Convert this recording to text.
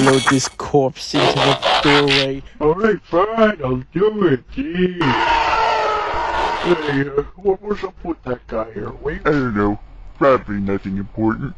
Load this corpse into the doorway. Alright, fine, I'll do it, gee. Hey, uh, what, was up with that guy here? Wait, I don't know. Probably nothing important.